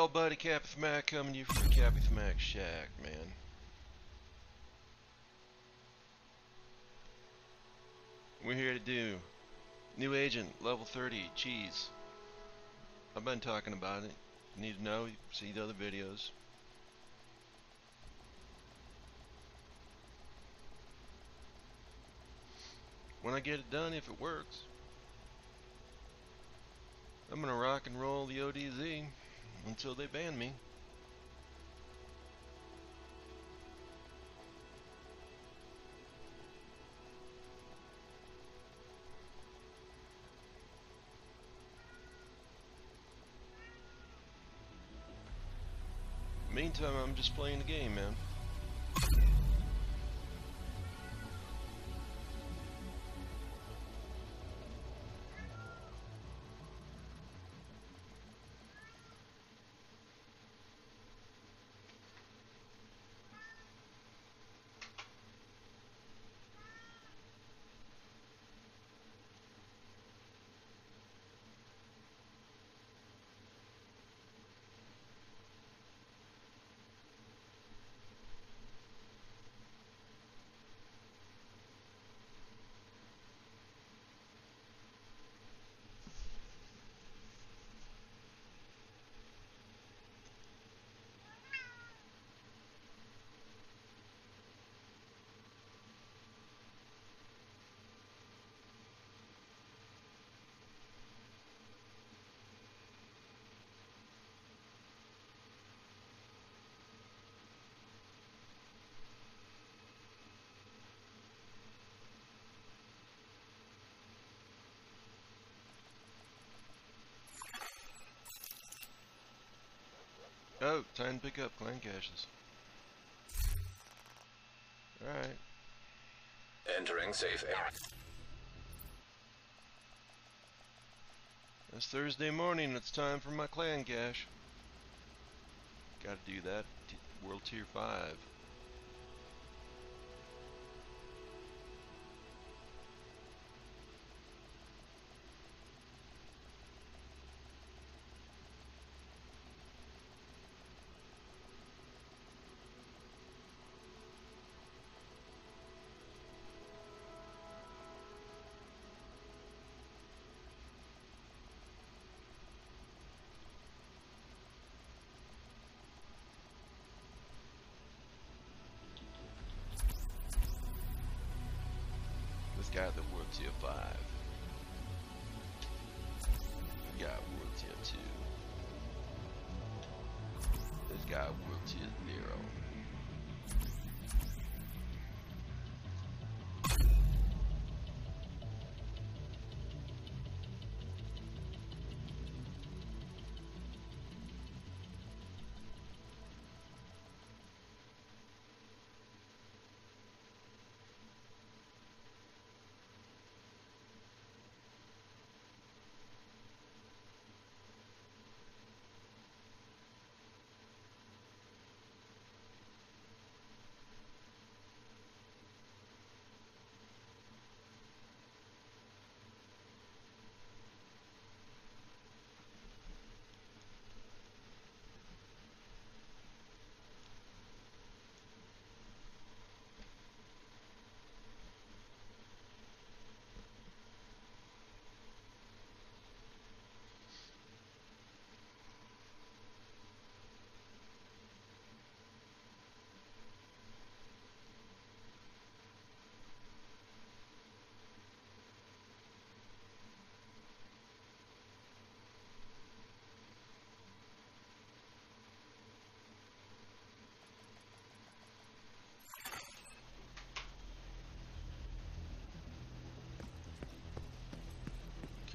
y'all, buddy? CappySmack coming to you from the CappySmack Shack, man. We're here to do new agent level 30 cheese. I've been talking about it. You need to know, see the other videos. When I get it done, if it works, I'm gonna rock and roll the ODZ until they ban me. Meantime, I'm just playing the game, man. Oh, time to pick up clan caches. Alright. Entering safe area. It's Thursday morning, it's time for my clan cache. Gotta do that. T World Tier 5. Guy that World Tier 5. This guy World Tier 2. This guy World Tier 0.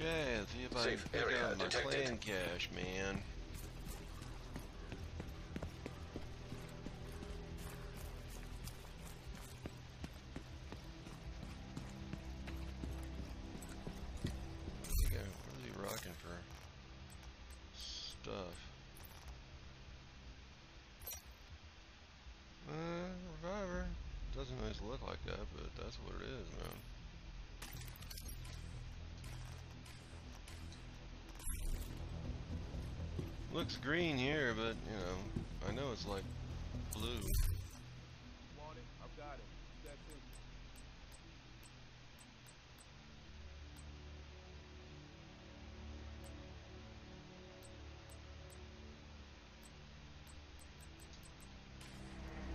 Okay, let's see if I can Safe pick out my clan cache, man. Looks green here, but you know, I know it's like blue. Want it? I've got it. That's it.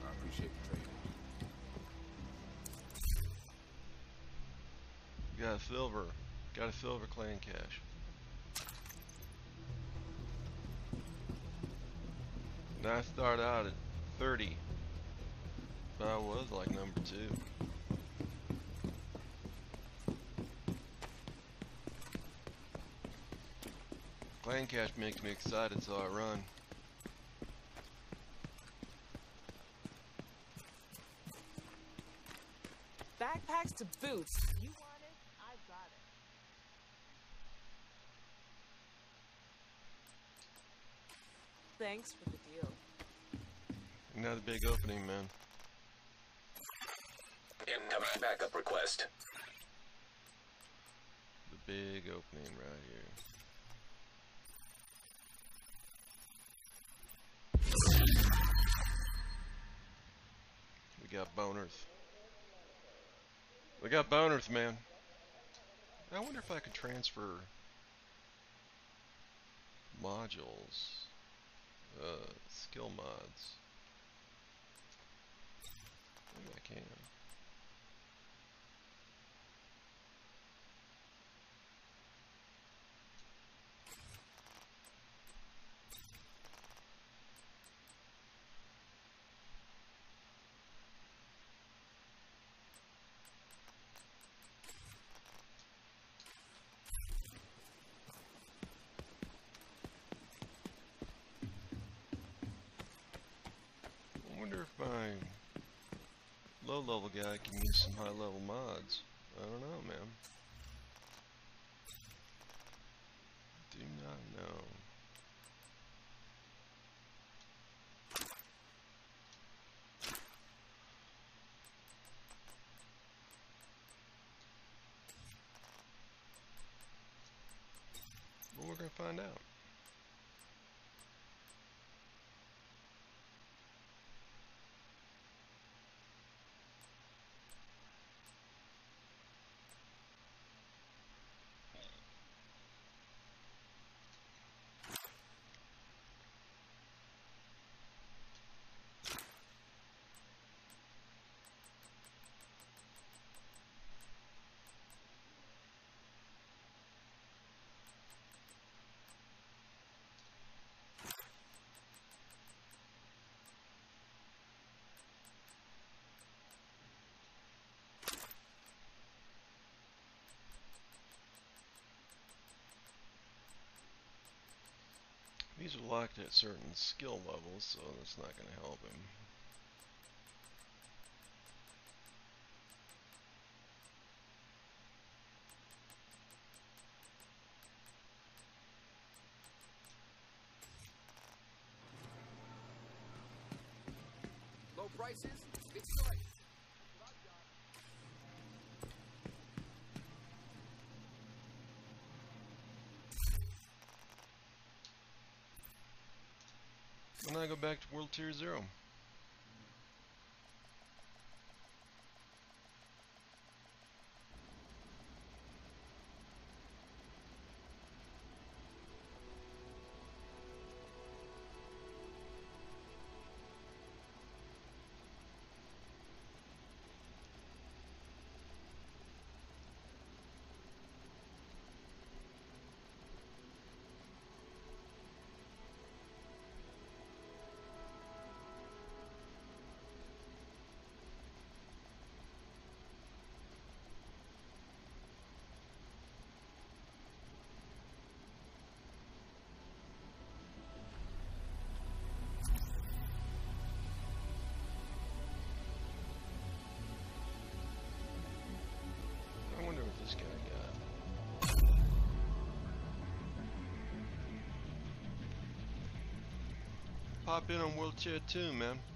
I appreciate the trade. Got a silver. Got a silver clan cache. Now I start out at 30. But I was like number two. Clan cache makes me excited, so I run. Backpacks to boots. You want it? I've got it. Thanks for the deal. Another big opening, man. Incoming backup request. The big opening right here. We got boners. We got boners, man. I wonder if I could transfer modules, uh, skill mods. Maybe I can. I wonder if my low level guy can use some high level mods. I don't know, man. Do not know. But we're gonna find out. Are locked at certain skill levels, so that's not going to help him. Go back to World Tier 0. Pop in on World Tier 2, man.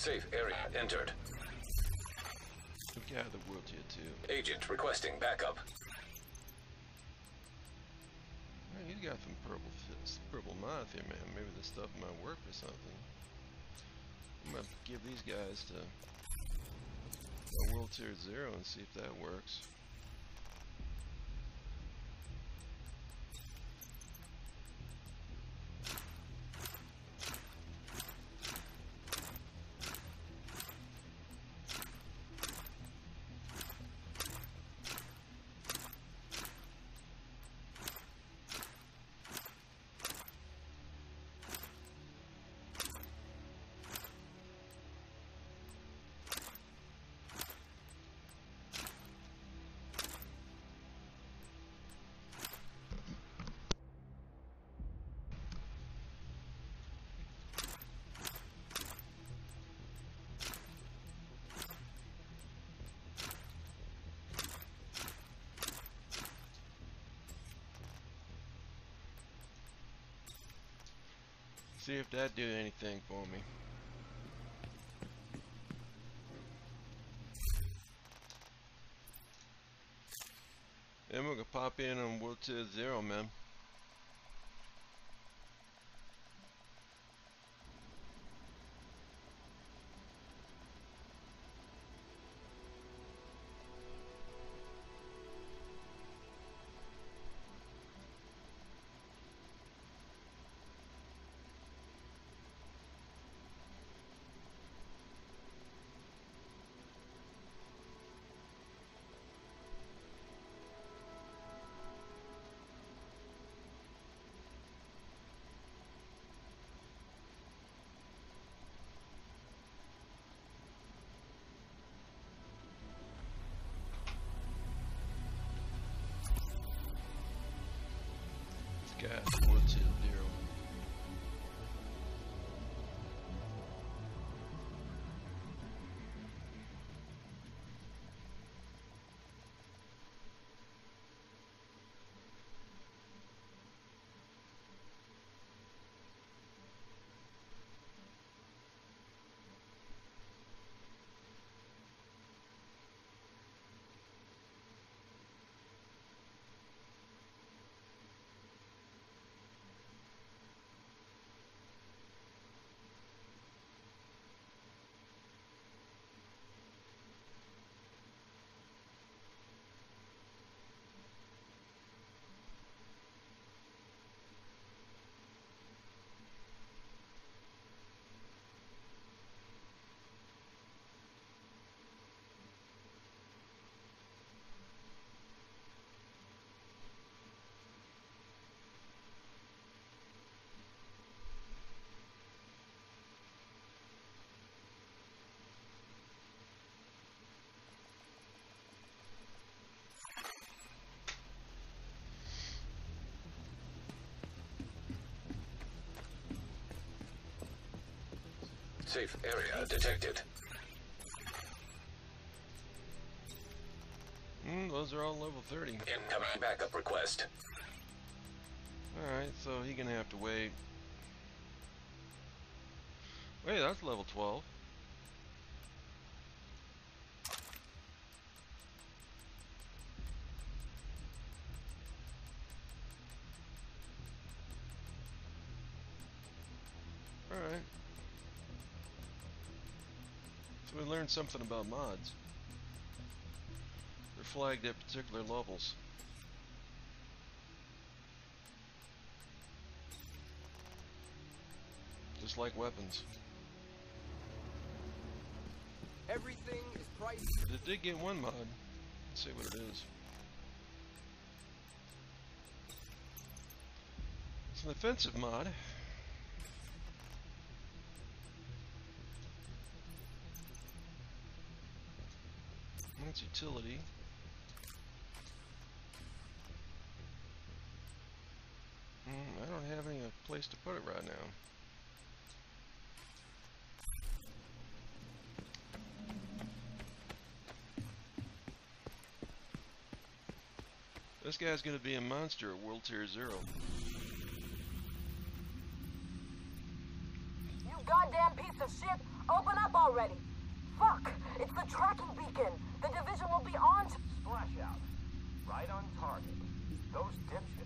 Safe area entered. We got the world tier two. Agent requesting backup. Man, he's got some purple fits, purple moth here, man. Maybe this stuff might work for something. I'm gonna give these guys to a world tier zero and see if that works. See if that do anything for me. Then we're gonna pop in on World Tier Zero, man. Guy's. World Tier Safe area detected. Hmm, those are all level 30. Incoming backup request. Alright, so he gonna have to wait. Wait, that's level 12. Learned something about mods. They're flagged at particular levels. Just like weapons. Everything is pricey. But it did get one mod. Let's see what it is. It's an offensive mod. Utility. Mm, I don't have any place to put it right now. This guy's gonna be a monster at World Tier Zero. You goddamn goddamn piece of shit! Open up already! Fuck! The tracking beacon! The division will be on Splash out. Right on target. Those dipshits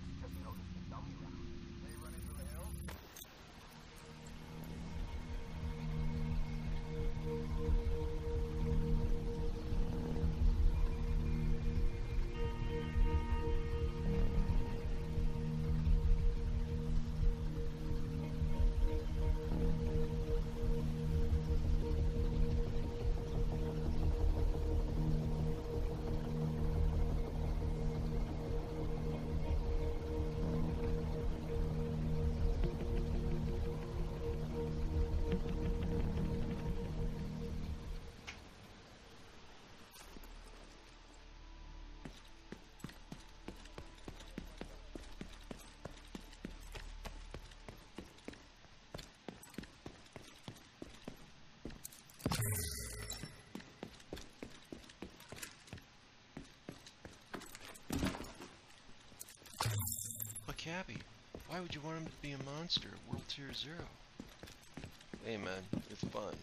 But Cappy, why would you want him to be a monster at World Tier Zero? Hey man, it's fun.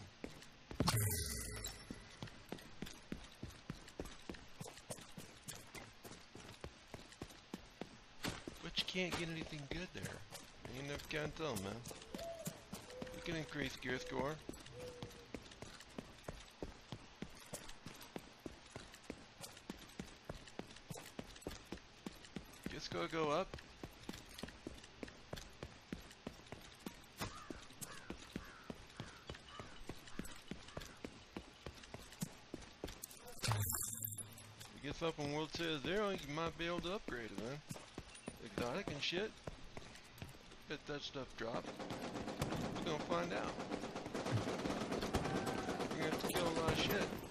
But you can't get anything good there. You never can tell, man. You can increase gear score. Score go up. It gets up on World Tier Zero, you might be able to upgrade it, man. Exotic and shit. Bet that stuff drop. We're gonna find out. We're gonna have to kill a lot of shit.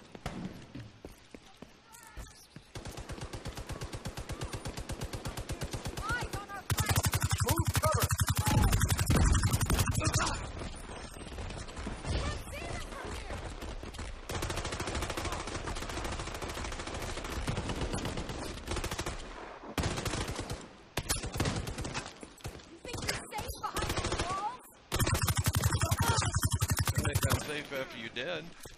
After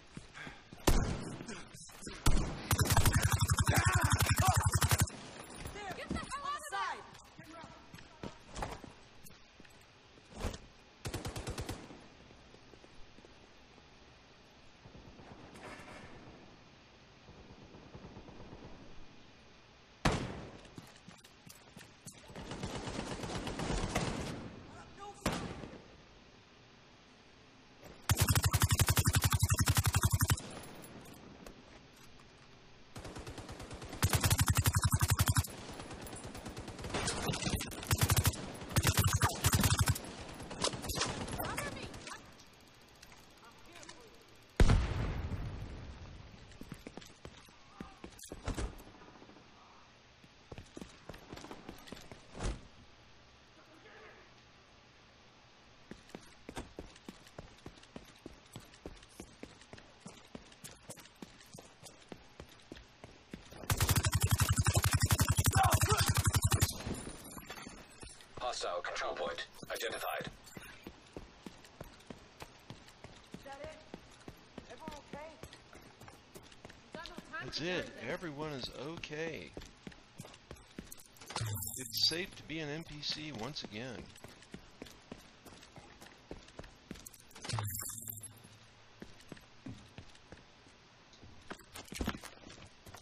you're. Hostile control point identified. Is that it? Everyone okay? That's it. Everyone is okay. It's safe to be an NPC once again.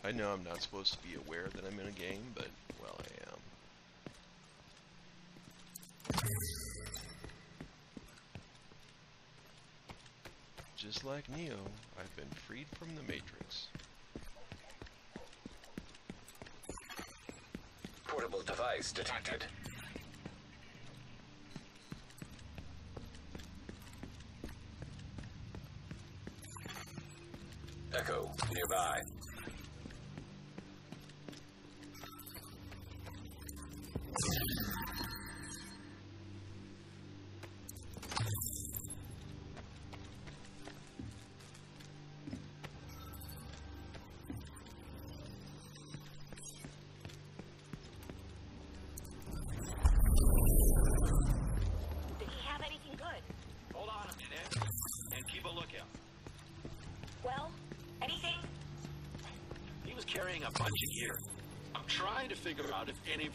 I know I'm not supposed to be aware that I'm in a game, but, well, I am. Just like Neo, I've been freed from the Matrix. Portable device detected.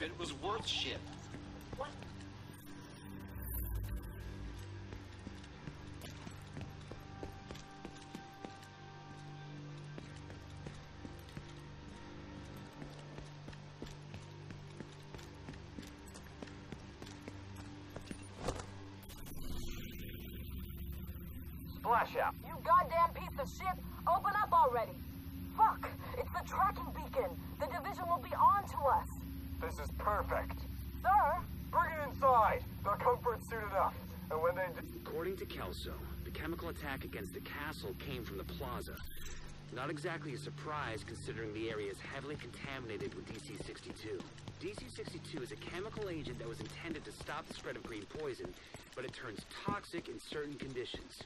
It was worth shit. What? Splash out. You goddamn piece of shit! Open up already! Fuck! It's the tracking beacon! The division will be on to us! This is perfect. Sir? Bring it inside. They'll come for soon enough. And when they. According to Kelso, the chemical attack against the castle came from the plaza. Not exactly a surprise considering the area is heavily contaminated with DC-62. DC-62 is a chemical agent that was intended to stop the spread of green poison, but it turns toxic in certain conditions.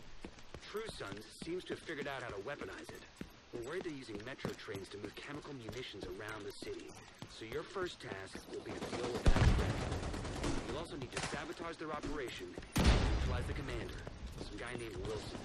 True Sons seems to have figured out how to weaponize it. We're worried they're using metro trains to move chemical munitions around the city. So your first task will be to deal with that. You'll also need to sabotage their operation and neutralize the commander, some guy named Wilson.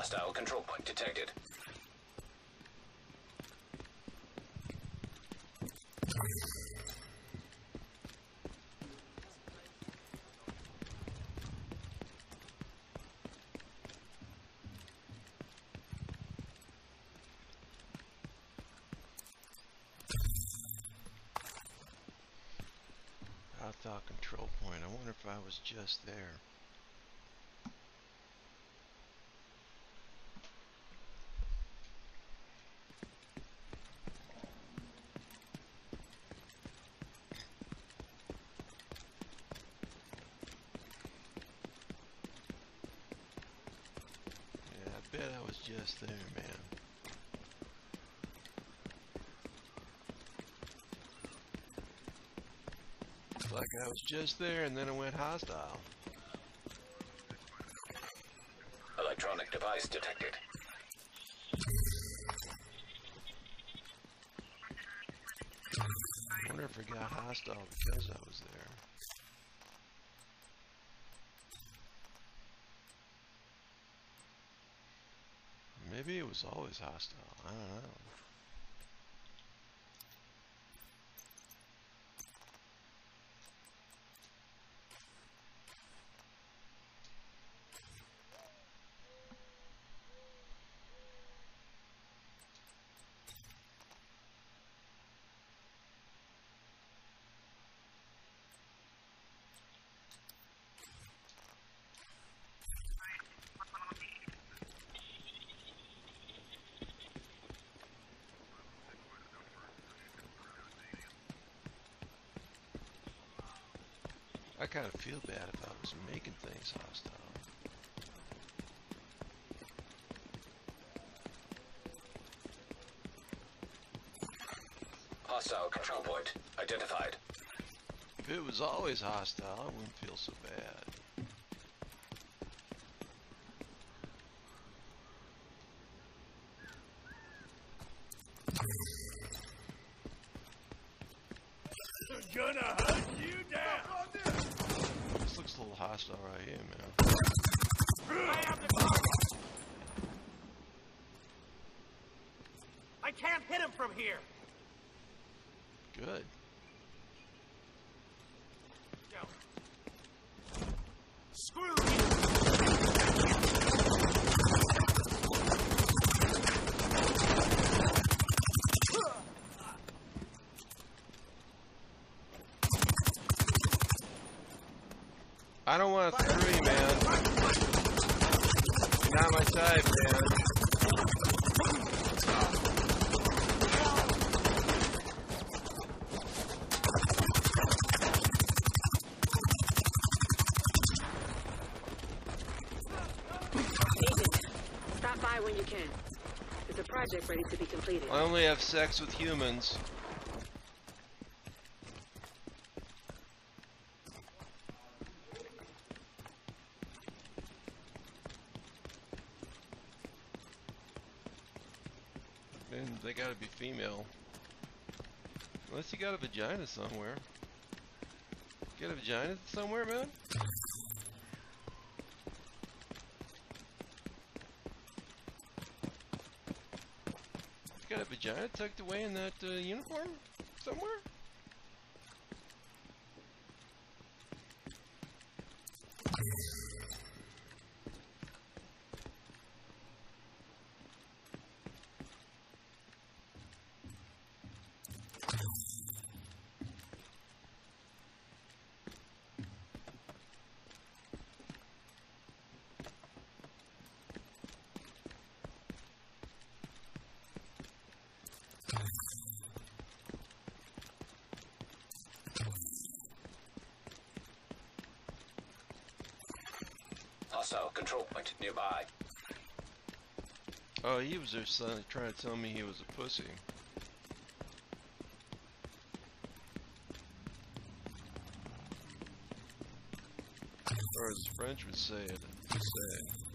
Hostile control point detected. Hostile control point. I wonder if I was just there. Yeah, I bet I was just there, man. It's like I was just there and then it went hostile. Electronic device detected. I wonder if it got hostile because I was there. Maybe it was always hostile. I don't know. Feel bad if I was making things hostile. Hostile control point identified. If it was always hostile, I wouldn't feel so bad. Gonna hunt you down. This looks a little hostile right here, man. I can't hit him from here. Good. I don't want a three, man. You're not my type, man. Agent, stop by when you can. There's a project ready to be completed. I only have sex with humans. And they gotta be female. Unless you got a vagina somewhere. Got a vagina somewhere, man? You got a vagina tucked away in that uh, uniform somewhere? Hostile control point nearby. Oh, he was just uh, trying to tell me he was a pussy. Or as French would say it, say.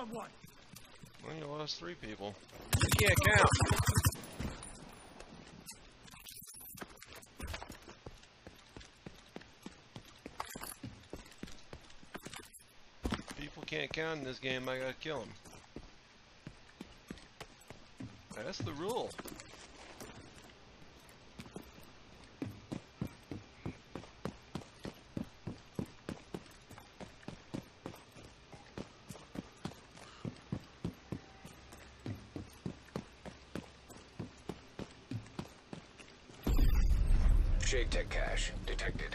Someone! Well, you lost three people. You can't count. People can't count in this game, I gotta kill them. That's the rule. Shade tech cache detected.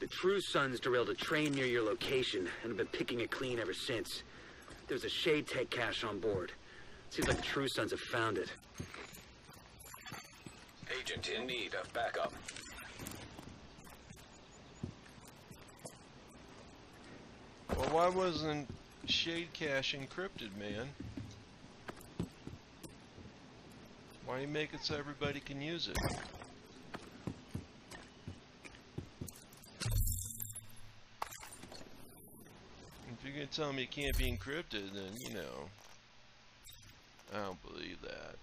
The True Sons derailed a train near your location and have been picking it clean ever since. There's a Shade Tech cache on board. Seems like the True Sons have found it. Agent in need of backup. Well, why wasn't Shade Cache encrypted, man? Why you make it so everybody can use it? Tell me it can't be encrypted, then, you know, I don't believe that.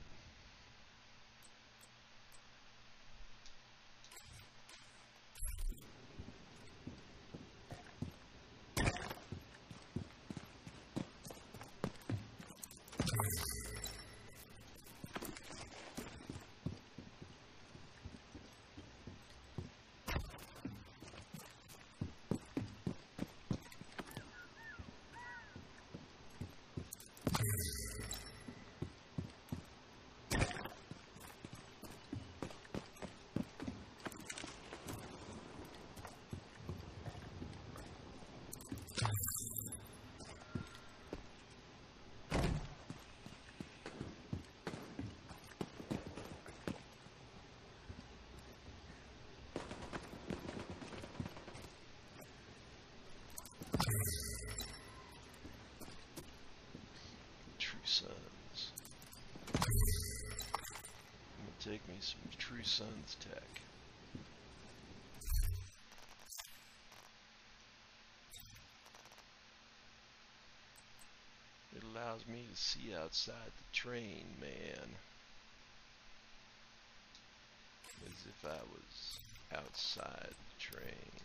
Allows me to see outside the train, man. As if I was outside the train.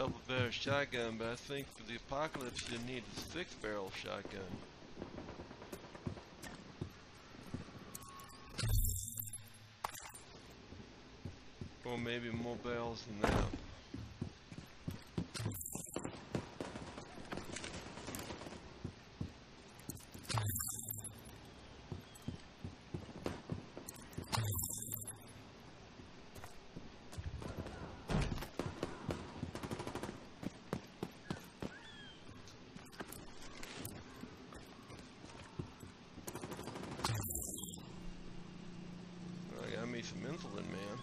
Double barrel shotgun, but I think for the apocalypse you need a six barrel shotgun. Or maybe more barrels than that. I got me some insulin, man.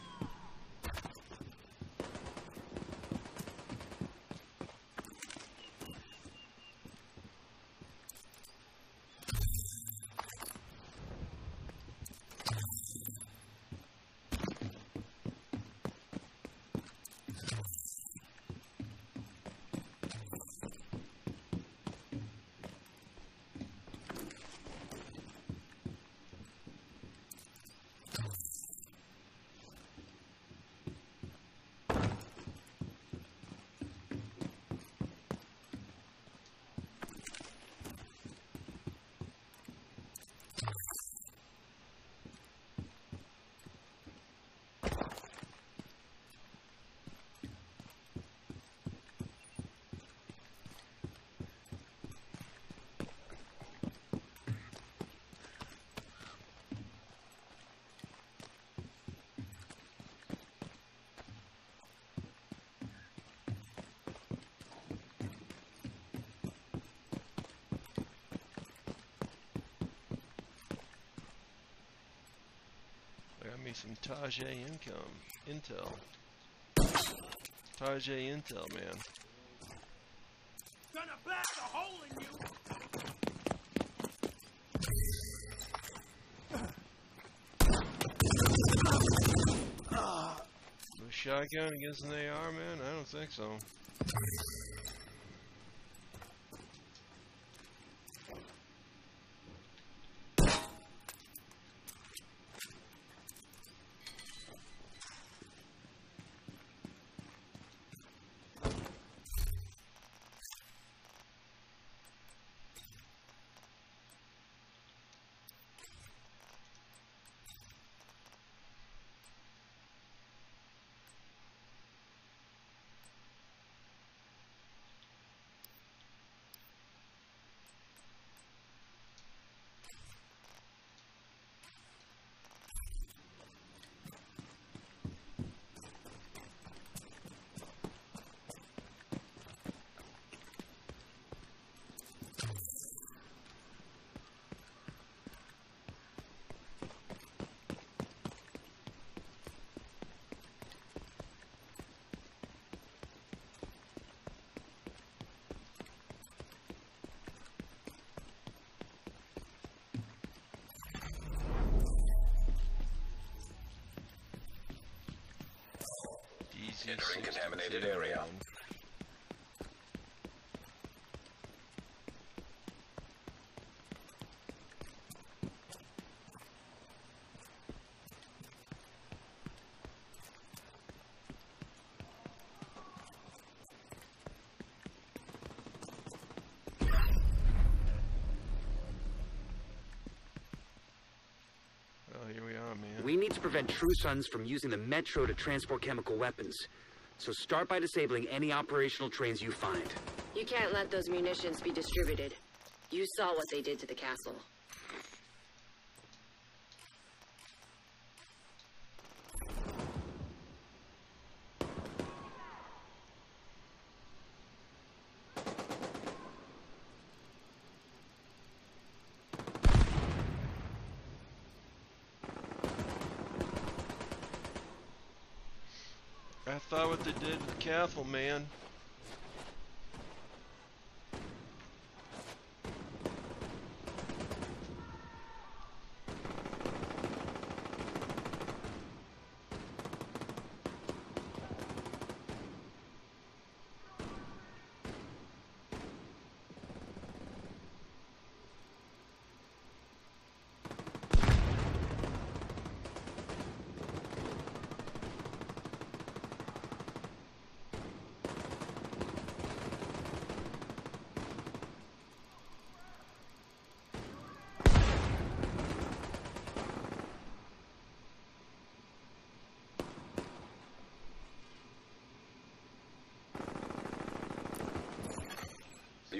I got me some Tajay income, intel. Tajay intel, man. Gonna blast a hole in you! A shotgun against an AR, man? I don't think so. Entering contaminated area. prevent True Sons from using the Metro to transport chemical weapons. So start by disabling any operational trains you find. You can't let those munitions be distributed. You saw what they did to the castle. I thought what they castle, man.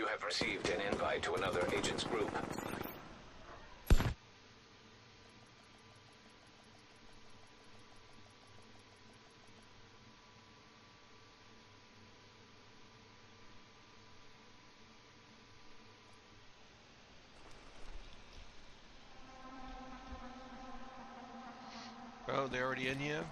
You have received an invite to another agent's group. Oh, they're already in here?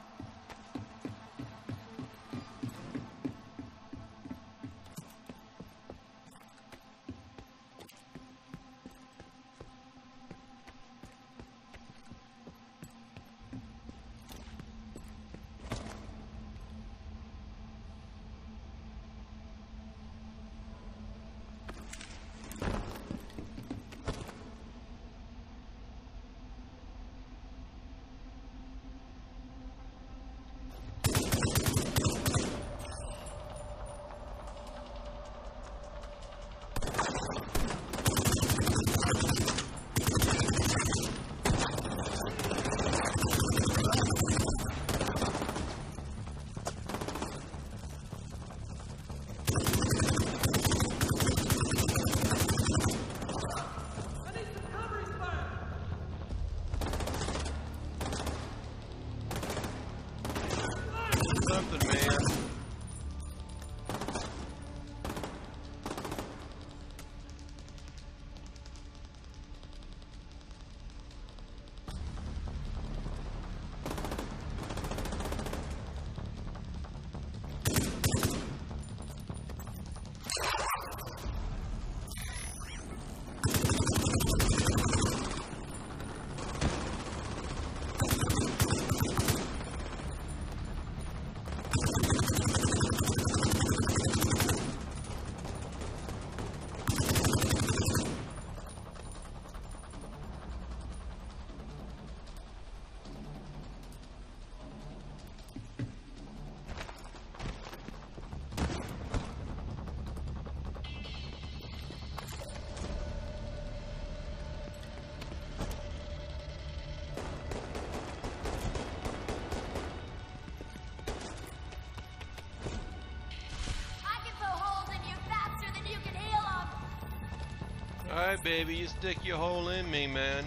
Alright, baby, you stick your hole in me, man.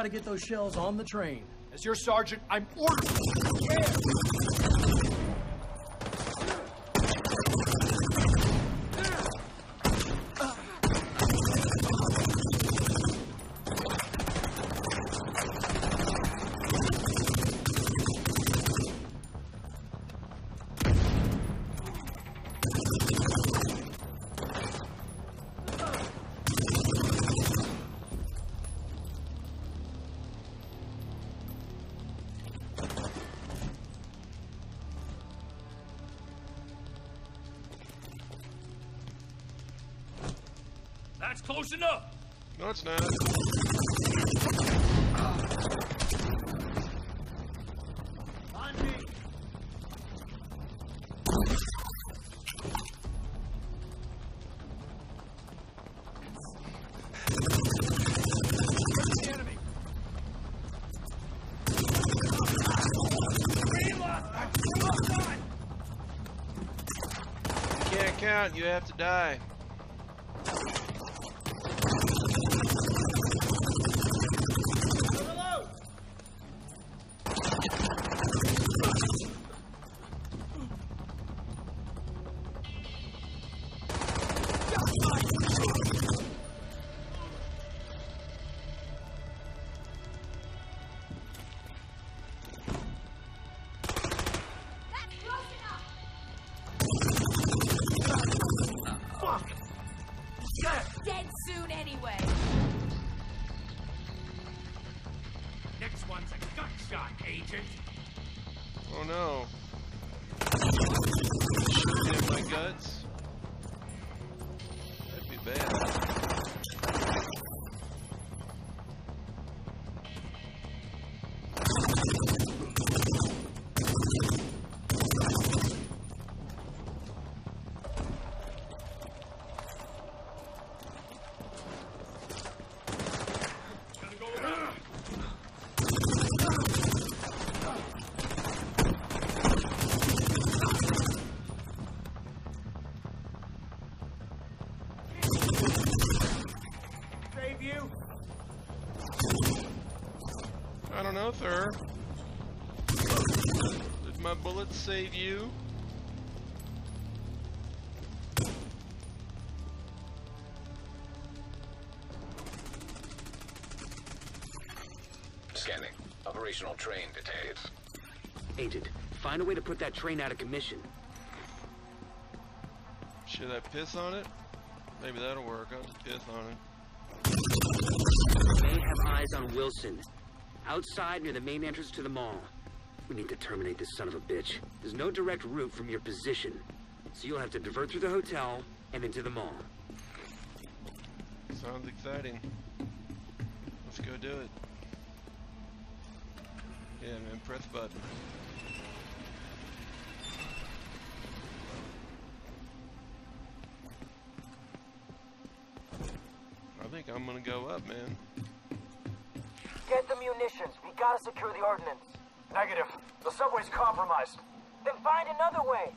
We've got to get those shells on the train. As your sergeant, I'm ordering. That's count, you have to die. One's a gut shot, Agent. Oh no. Shoot in my guts. That'd be bad. I don't know, Thur. Did my bullets save you? Scanning. Operational train detected. Agent, find a way to put that train out of commission. Should I piss on it? Maybe that'll work. I'll just piss on it. They have eyes on Wilson. Outside near the main entrance to the mall. We need to terminate this son of a bitch. There's no direct route from your position. So you'll have to divert through the hotel and into the mall. Sounds exciting. Let's go do it. Yeah, man, press button. Gotta the. Negative. The subway's compromised. Then find another way.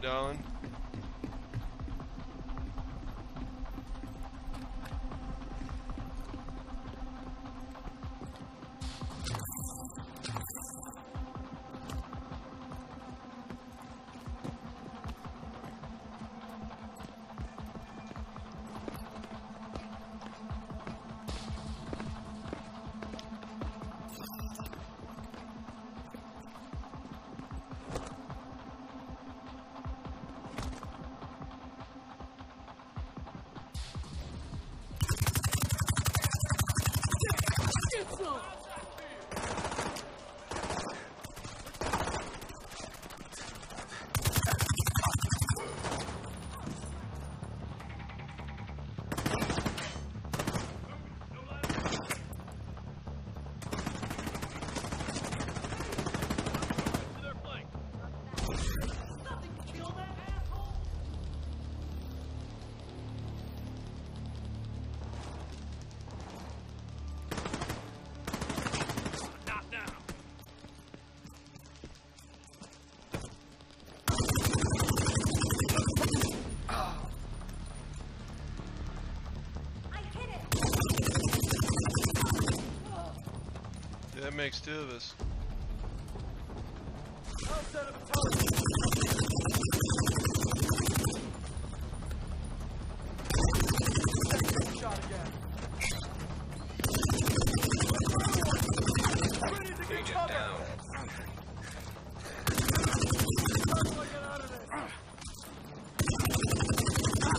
Darling.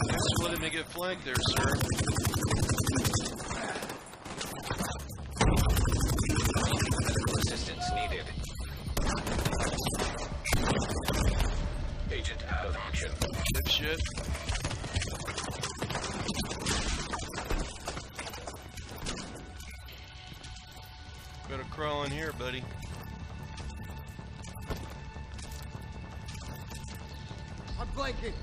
Just letting me get flanked there, sir. I'm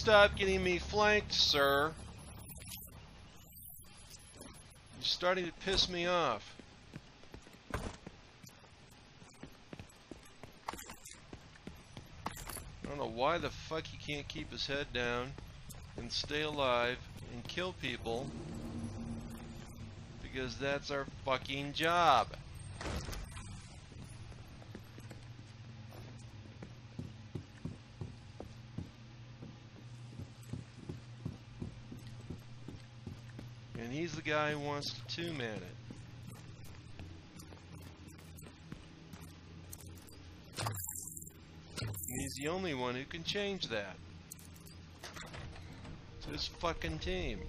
stop getting me flanked, sir? You're starting to piss me off. I don't know why the fuck he can't keep his head down and stay alive and kill people. Because that's our fucking job. And he's the guy wants to two-man it. And he's the only one who can change that. It's his fucking team.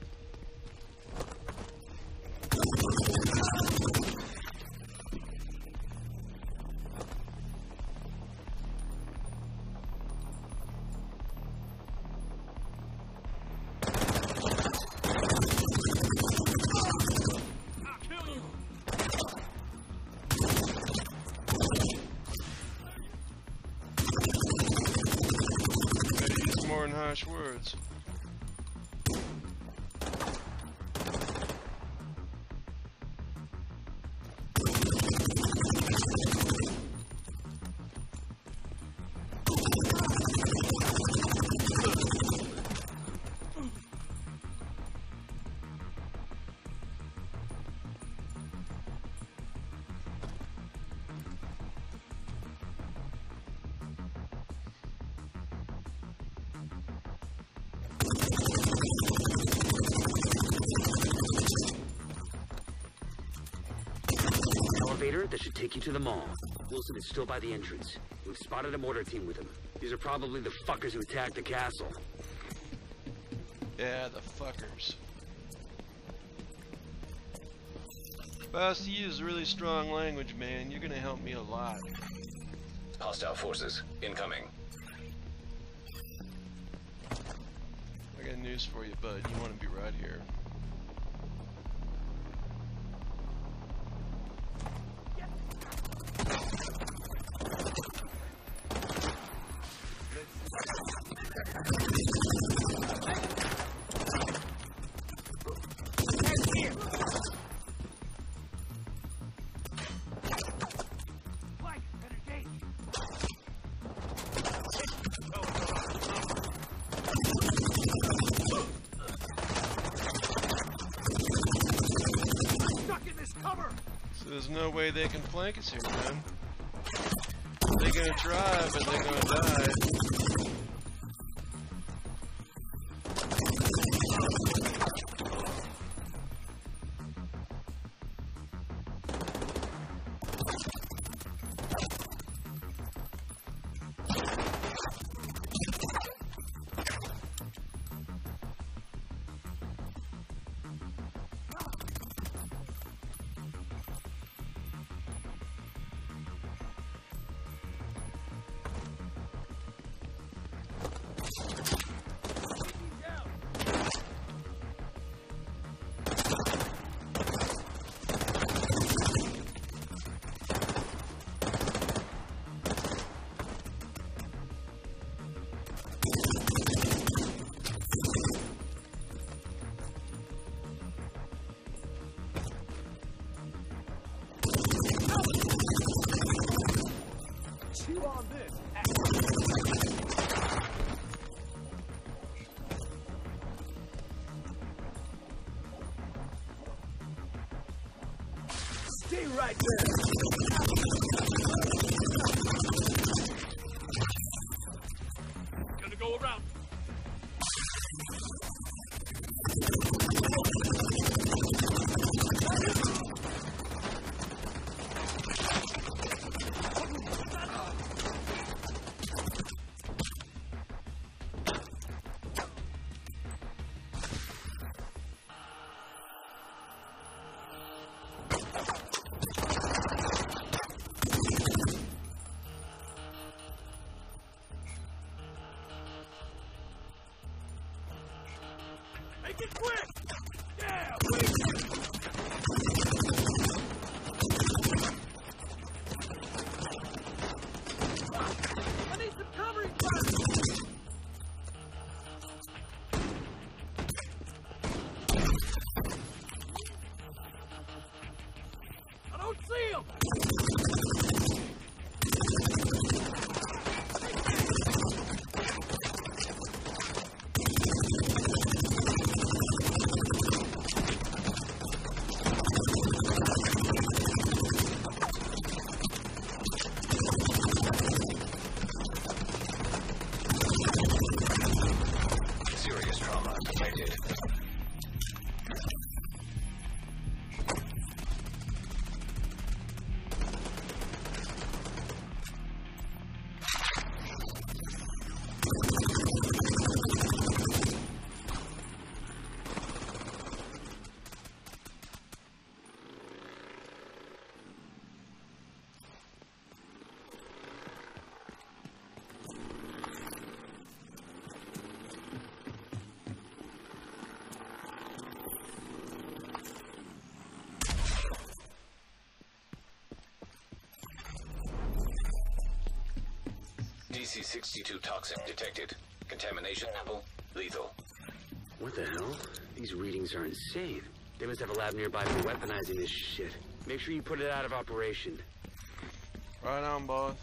Elevator that should take you to the mall. Wilson is still by the entrance. We've spotted a mortar team with him. These are probably the fuckers who attacked the castle. Yeah, the fuckers. Boss, you use really strong language, man. You're gonna help me a lot. Hostile forces incoming. I got news for you, bud. You want to be right here. Us here, man. They're gonna try, but they're gonna die. DC-62 toxin detected. Contamination level lethal. What the hell? These readings are insane. They must have a lab nearby for weaponizing this shit. Make sure you put it out of operation. Right on, boss.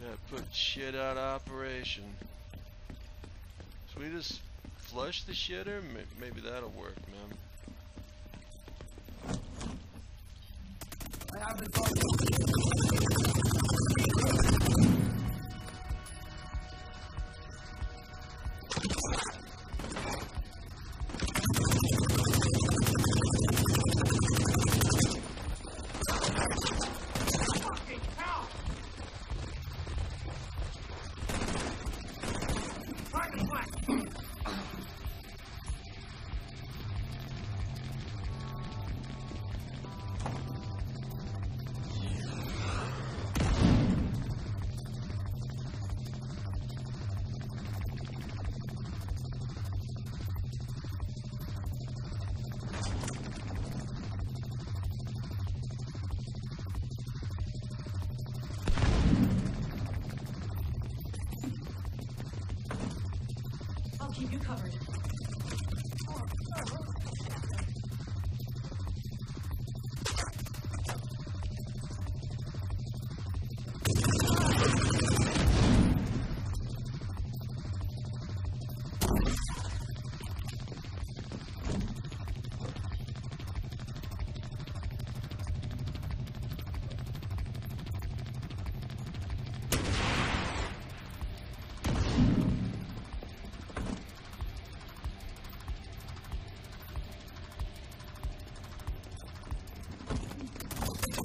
Gotta put shit out of operation. So we just flush the shitter? May- Maybe that'll work, man.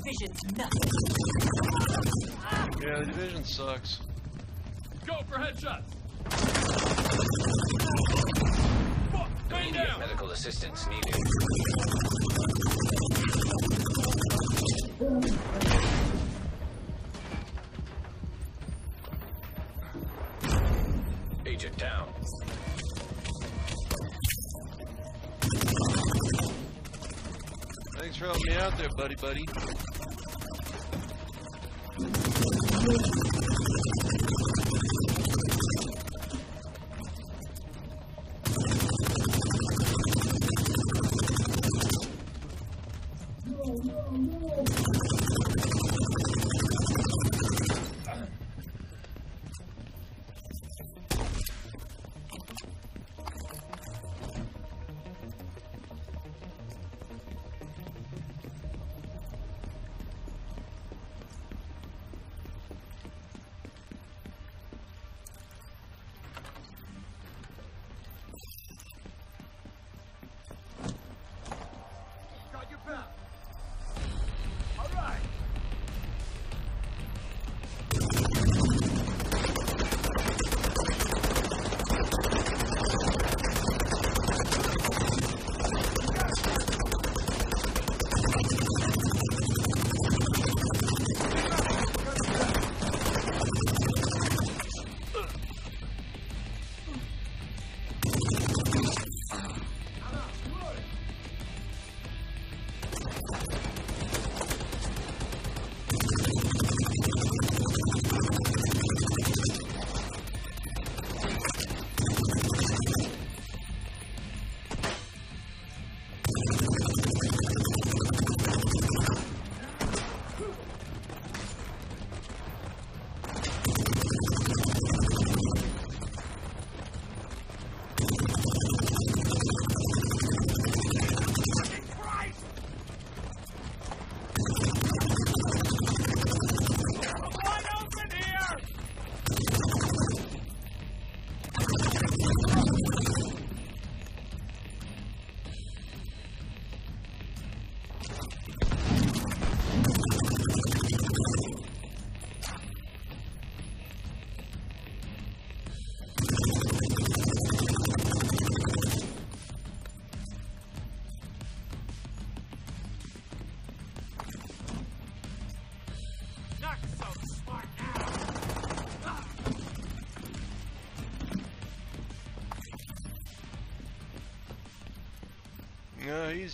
Division's nothing. Yeah, the division sucks. Go for headshots. Immediate medical assistance needed. Agent down. Thanks for helping me out there, buddy, buddy. Got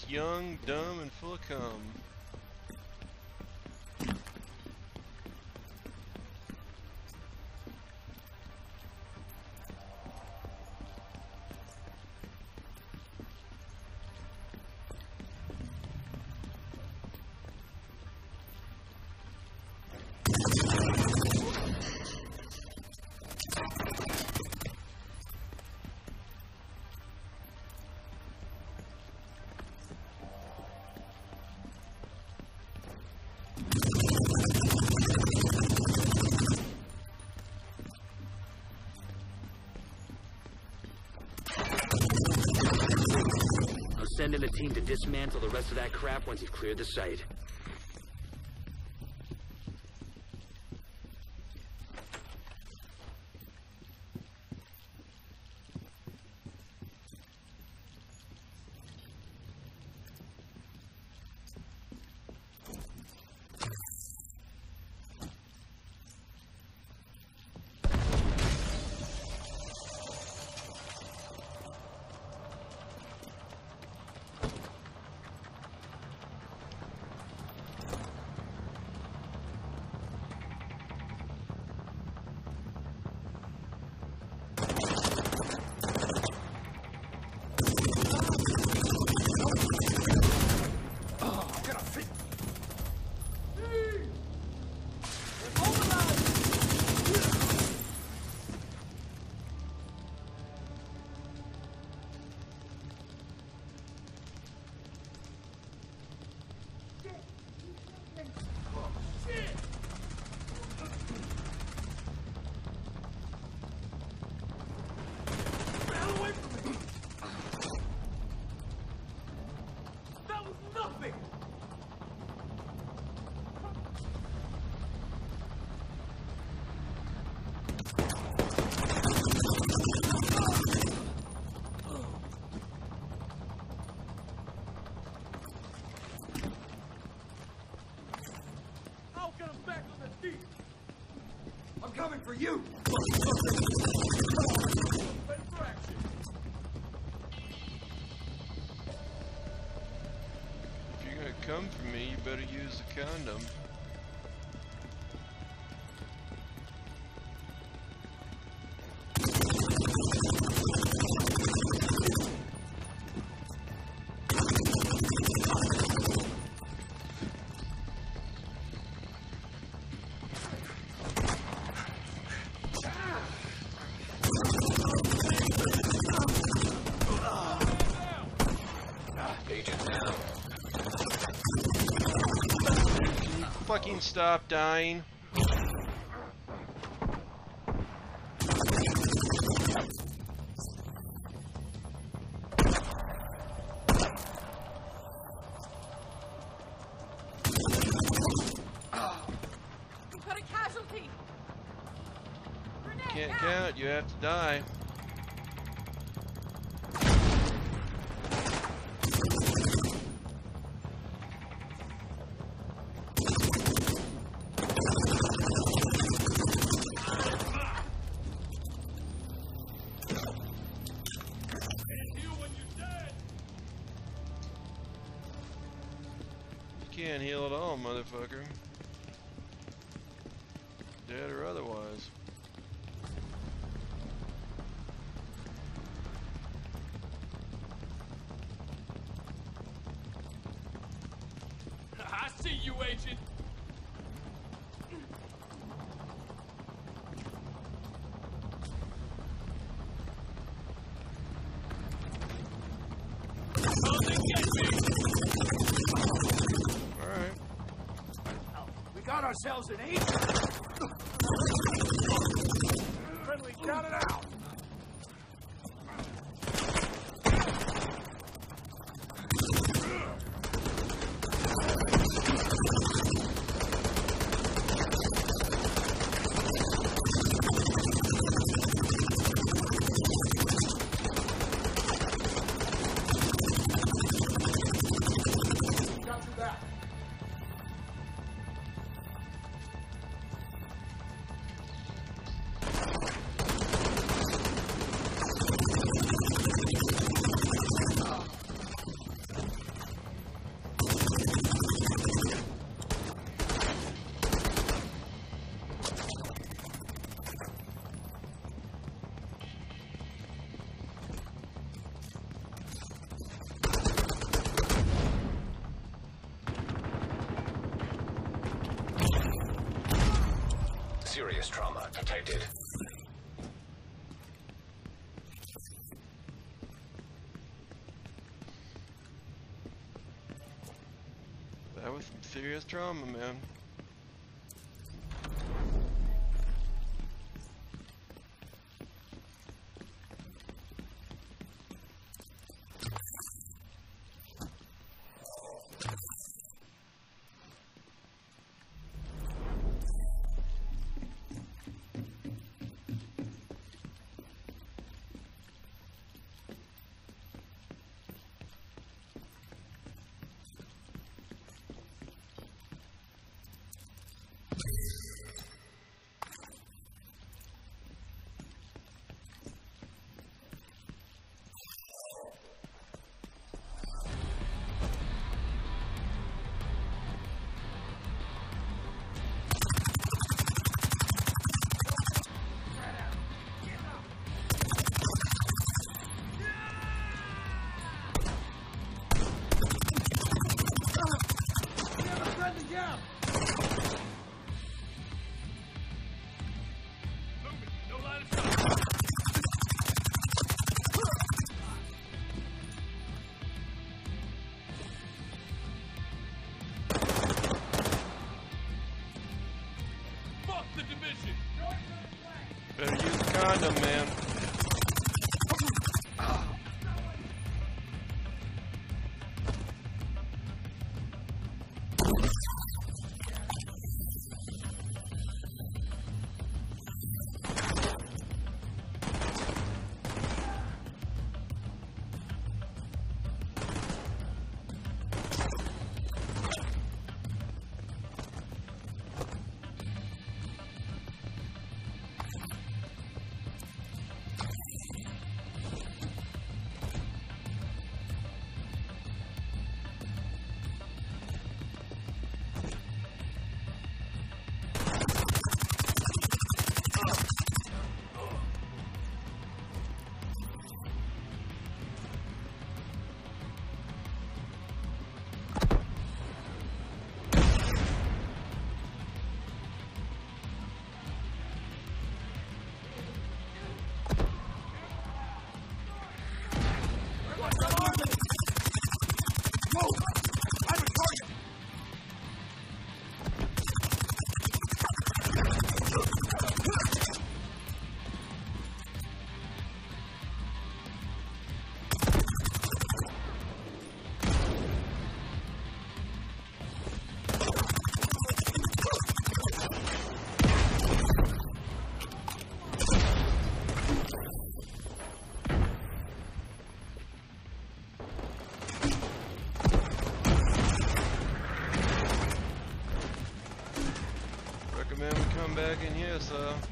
Young, dumb, team to dismantle the rest of that crap once you've cleared the site. use the condom. stop dying. Can't count, you have to die. motherfucker. We got ourselves an eight. Friendly, count it out. serious drama, man. Back in here, sir.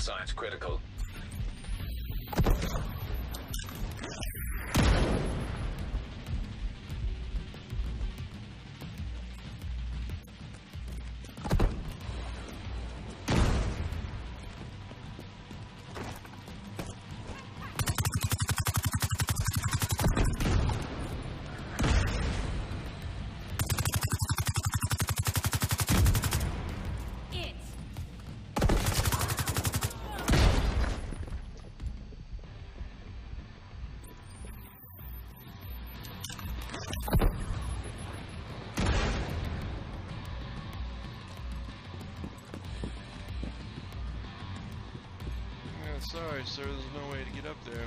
Signs critical. Sir. There's no way to get up there.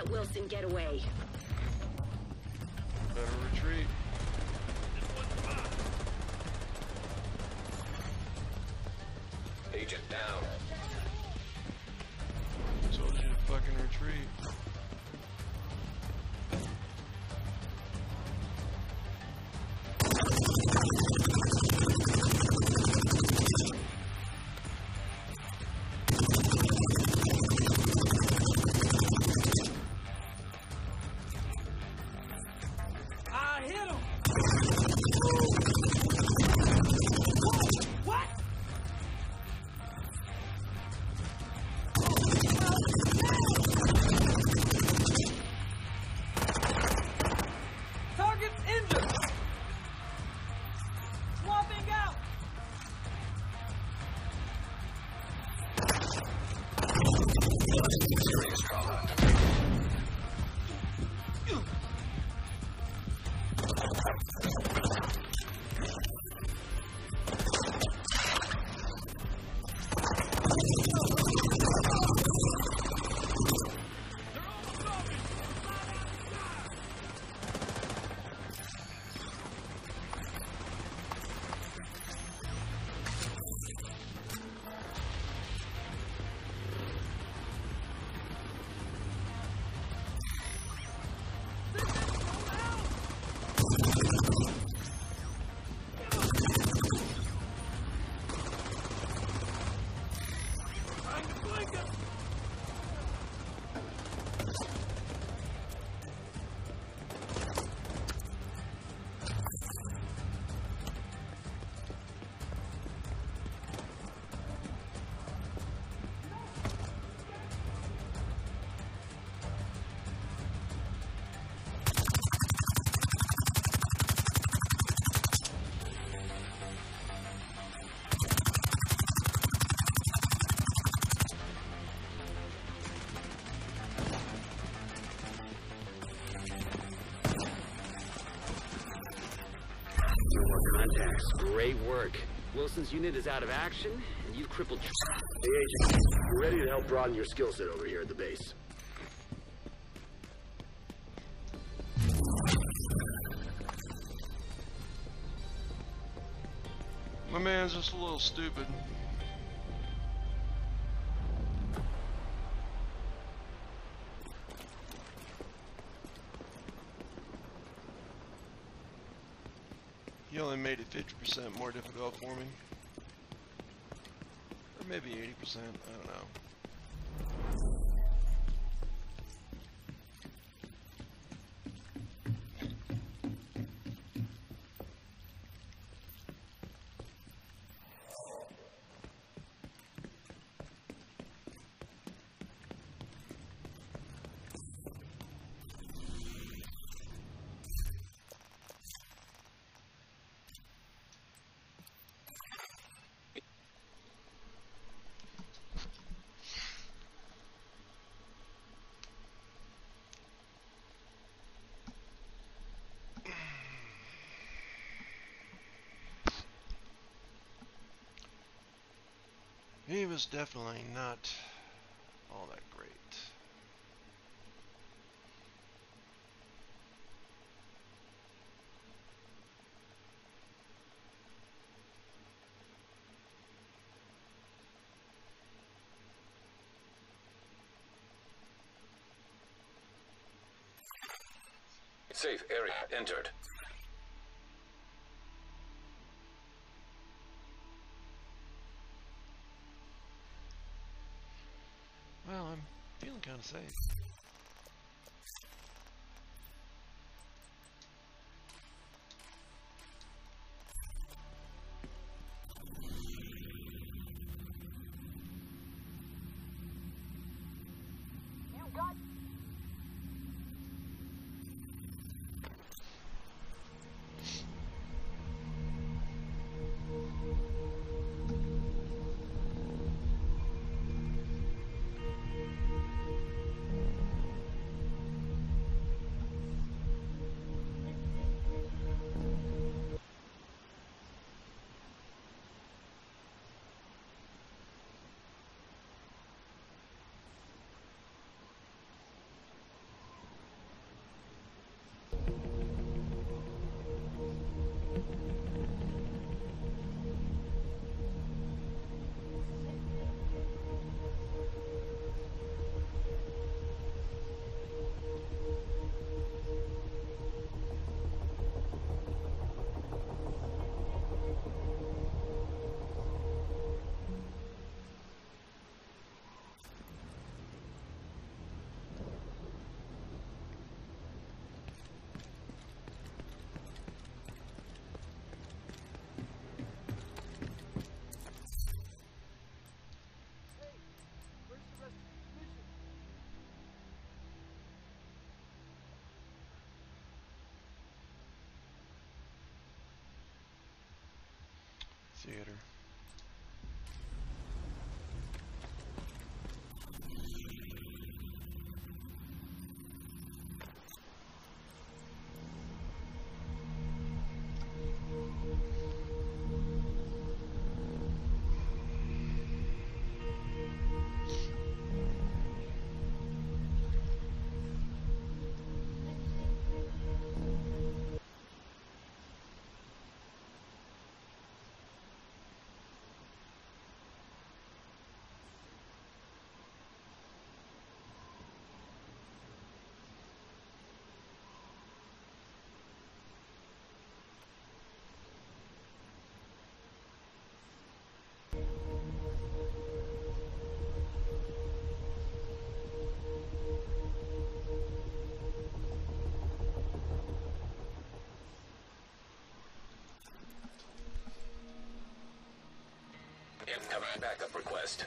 Let Wilson get away. Wilson's unit is out of action, and you've crippled... Hey, Agent. We're ready to help broaden your skill set over here at the base. My man's just a little stupid. Made it 50% more difficult for me. Or maybe 80%, I don't know. Was definitely not all that great. Safe area entered. Feeling Theater. Cover backup request.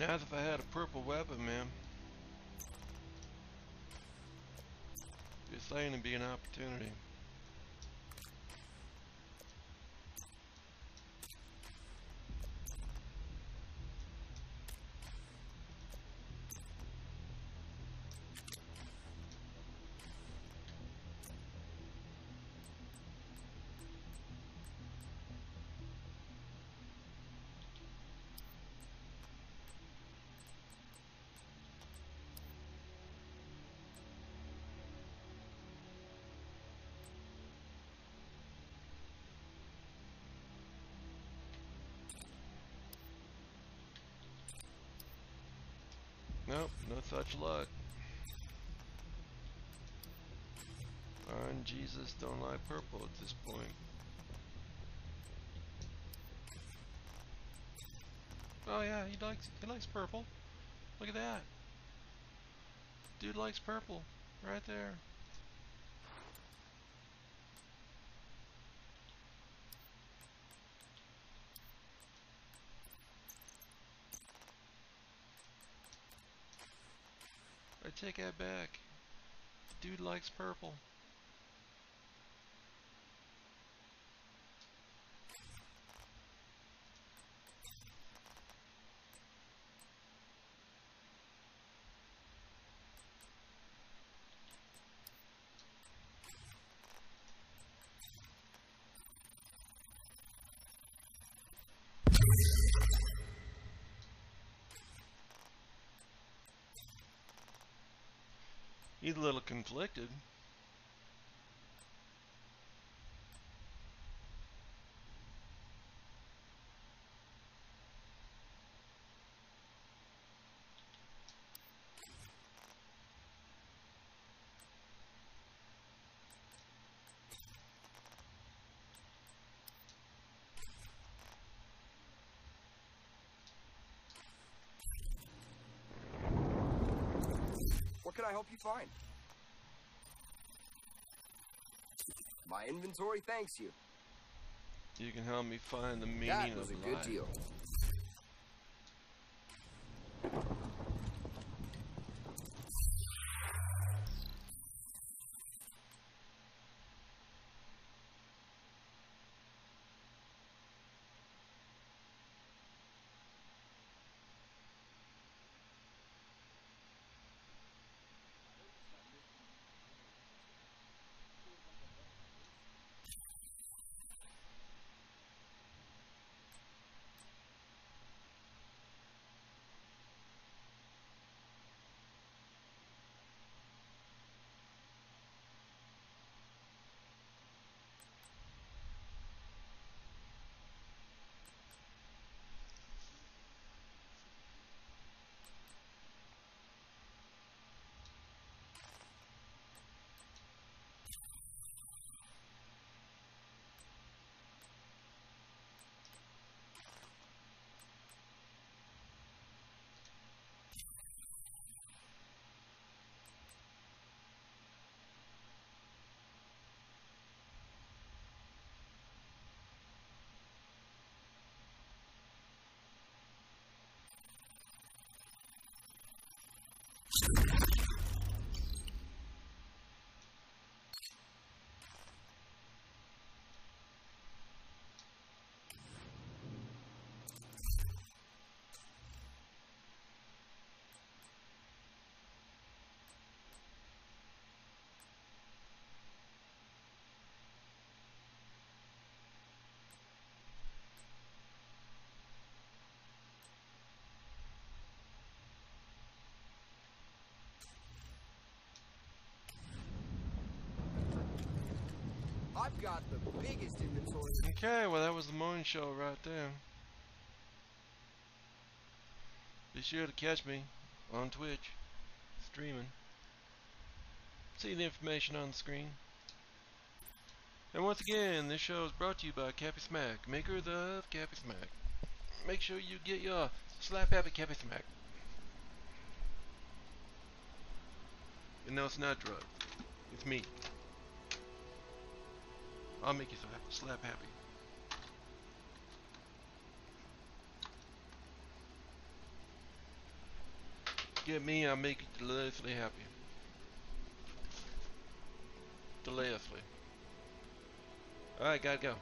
Nice if I had a purple weapon, man. Just saying it'd be an opportunity. Luck. RNGesus don't like purple at this point. Oh yeah, he likes he likes purple. Look at that. Dude likes purple. Right there. Take that back. Dude likes purple. He's a little conflicted. What can I help you find? My inventory thanks you. You can help me find the meaning of life. That was a good life. deal. Okay, well that was the morning show right there. Be sure to catch me on Twitch, streaming. See the information on the screen. And once again, this show is brought to you by CappySmack, maker of CappySmack. Make sure you get your slap happy CappySmack. And no, it's not drug. It's me. I'll make you slap, happy. Get me, I'll make you deliciously happy. Deliciously. Alright, gotta go.